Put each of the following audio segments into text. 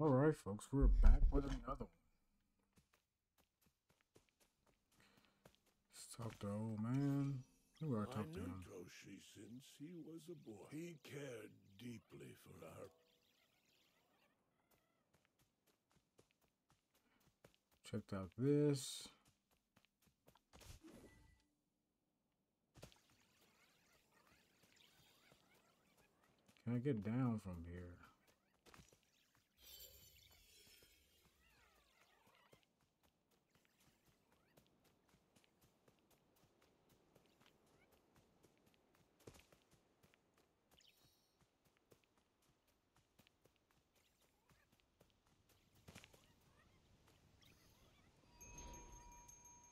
All right, folks, we're back with another one. Let's talk to old man. Who I I talk to him? Toshi since he was a boy. He cared deeply for our Checked out this. Can I get down from here?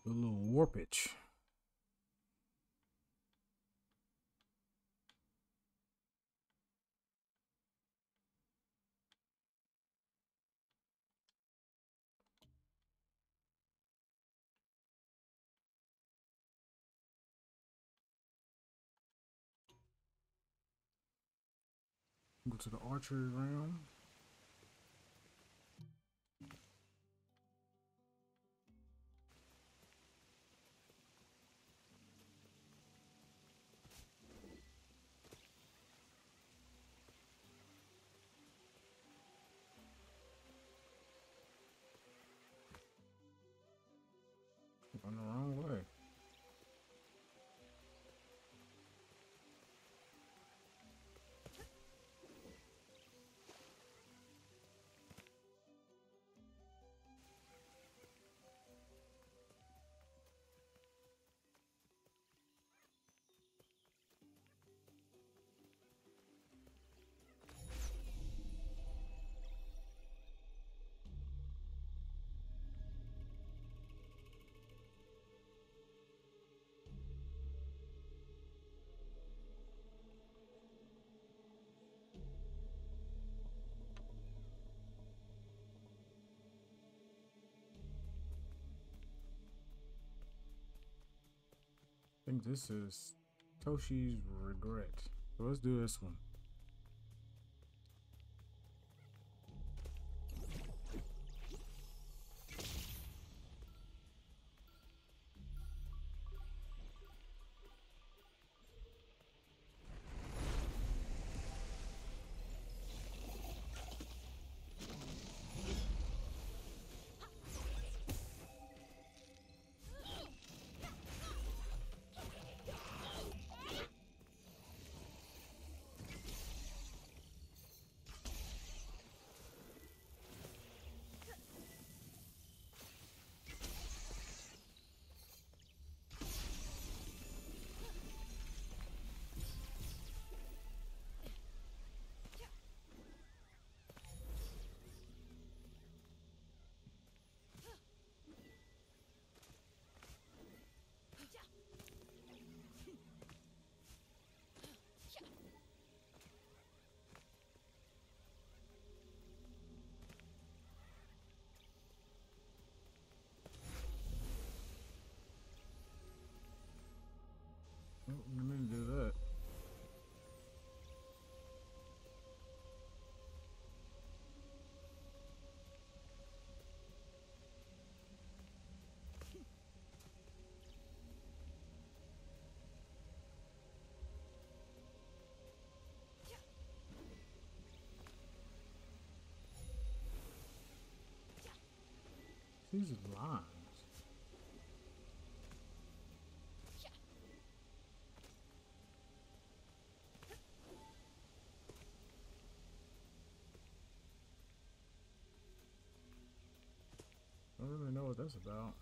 A Go to the archery round. Going the wrong I think this is Toshi's regret. So let's do this one. These lines. I don't really know what that's about.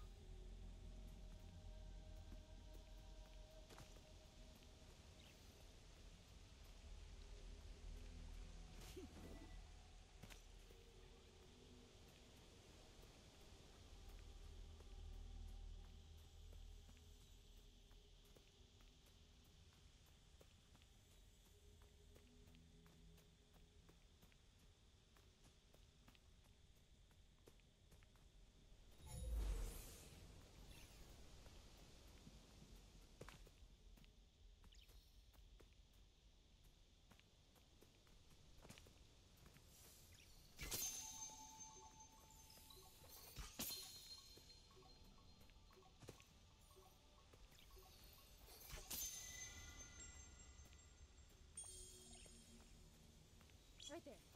Right there.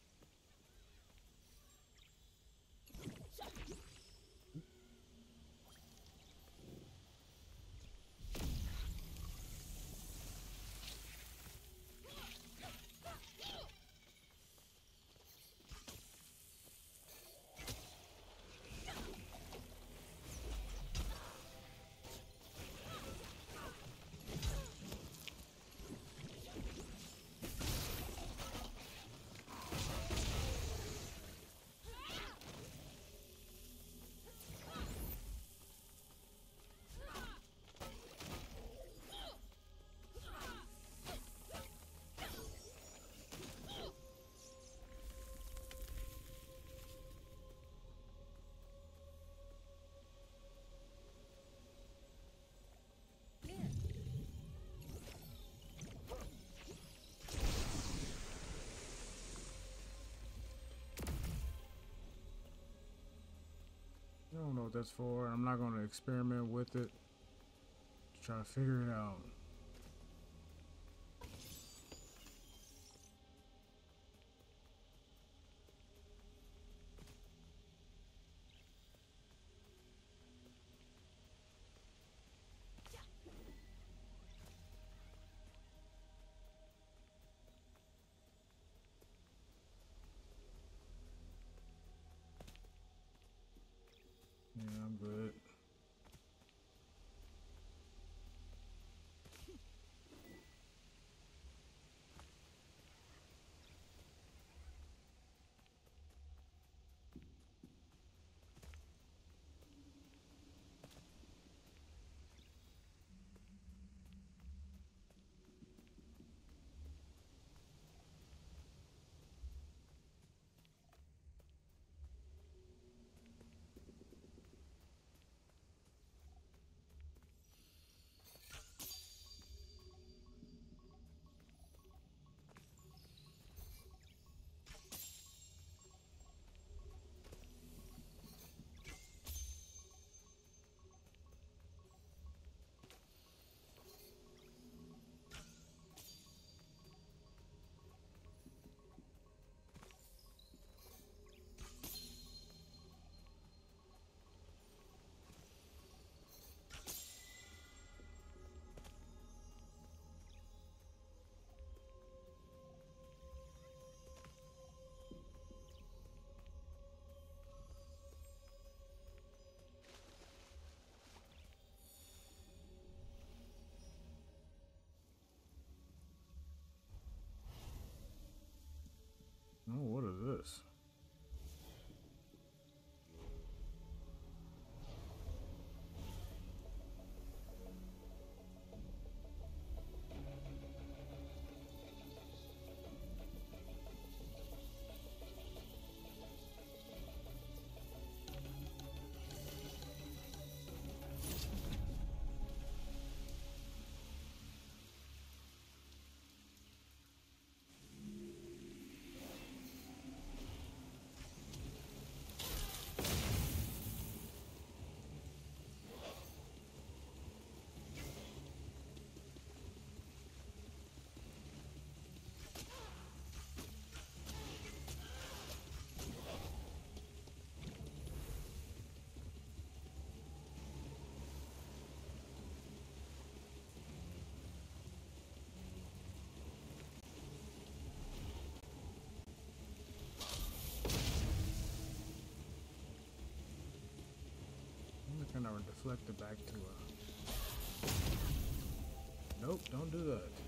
I don't know what that's for. I'm not going to experiment with it. Try to figure it out. Yeah, what back to uh Nope, don't do that.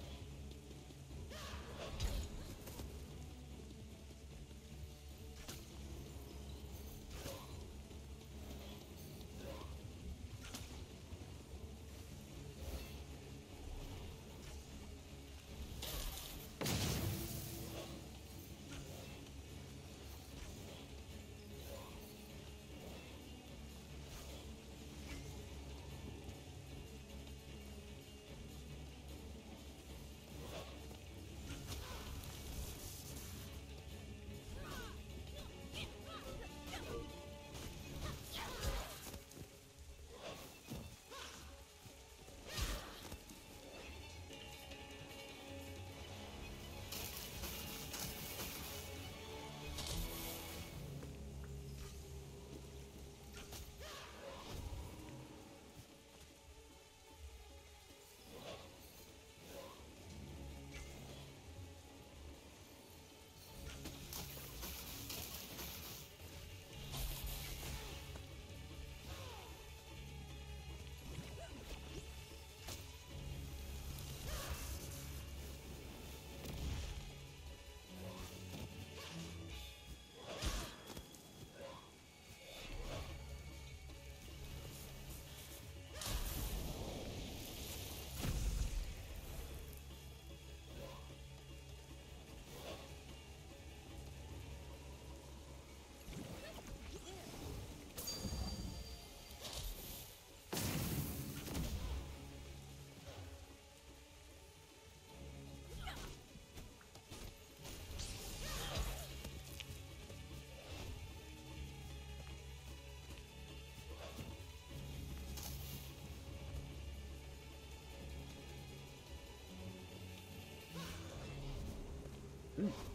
Where'd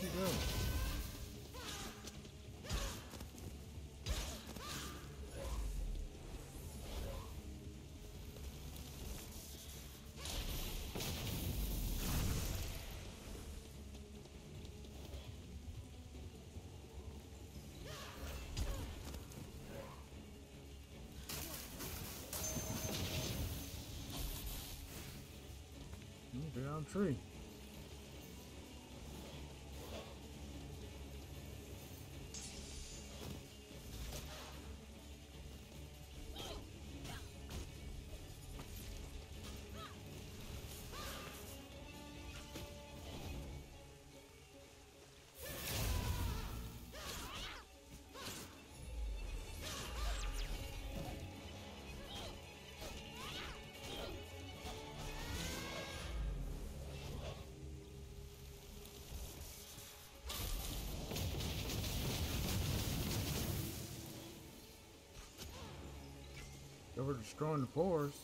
she? Mm, Down tree. Over destroying the forest.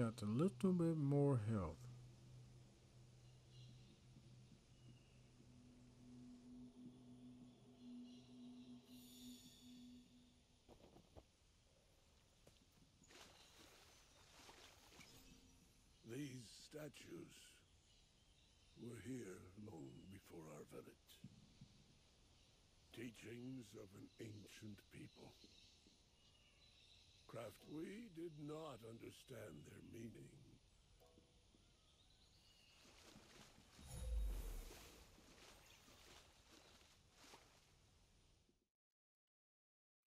Got a little bit more health. These statues were here long before our village. Teachings of an ancient people. We did not understand their meaning.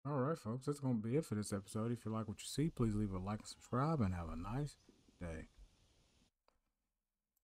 All right, folks, that's going to be it for this episode. If you like what you see, please leave a like and subscribe and have a nice day.